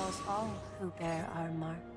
Befalls all who bear our mark.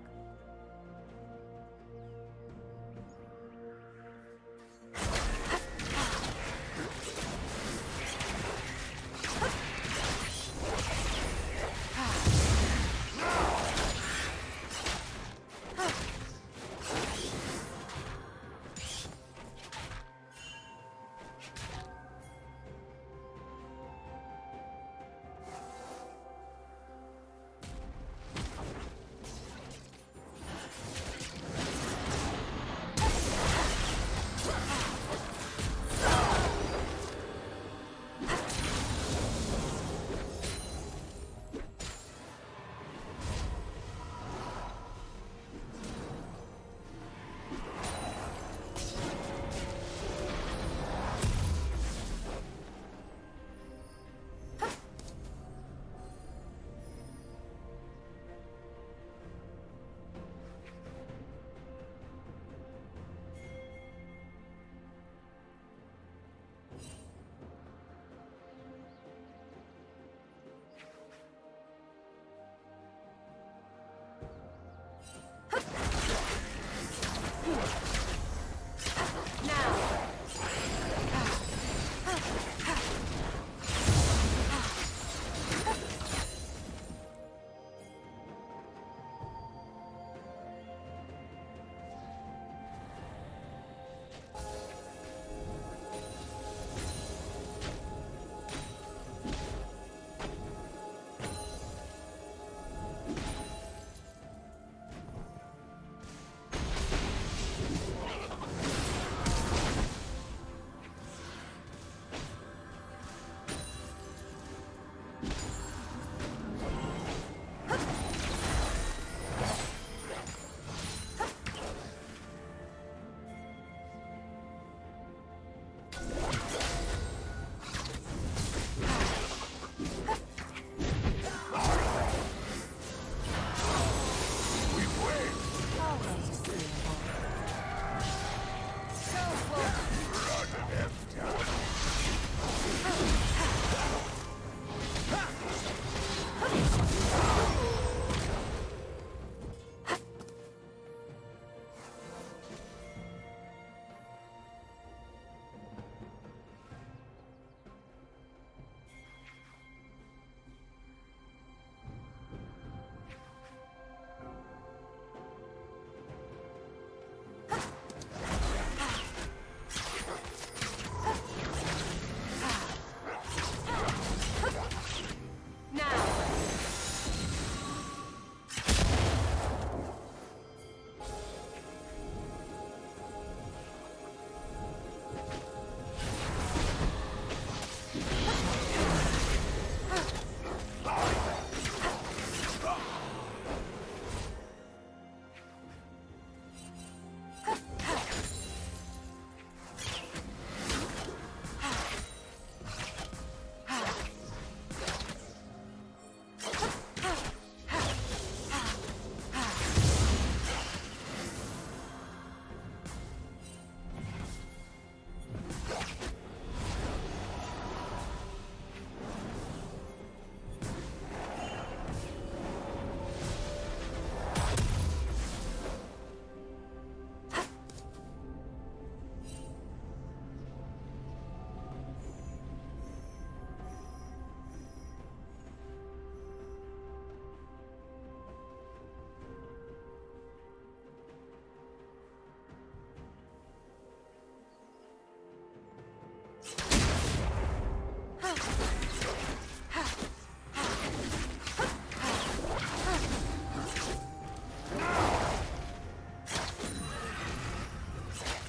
Now.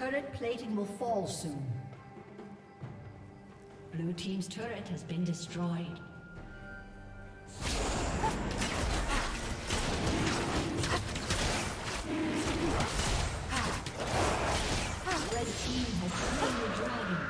Turret plating will fall soon. Blue Team's turret has been destroyed. Red Team has slain the dragon.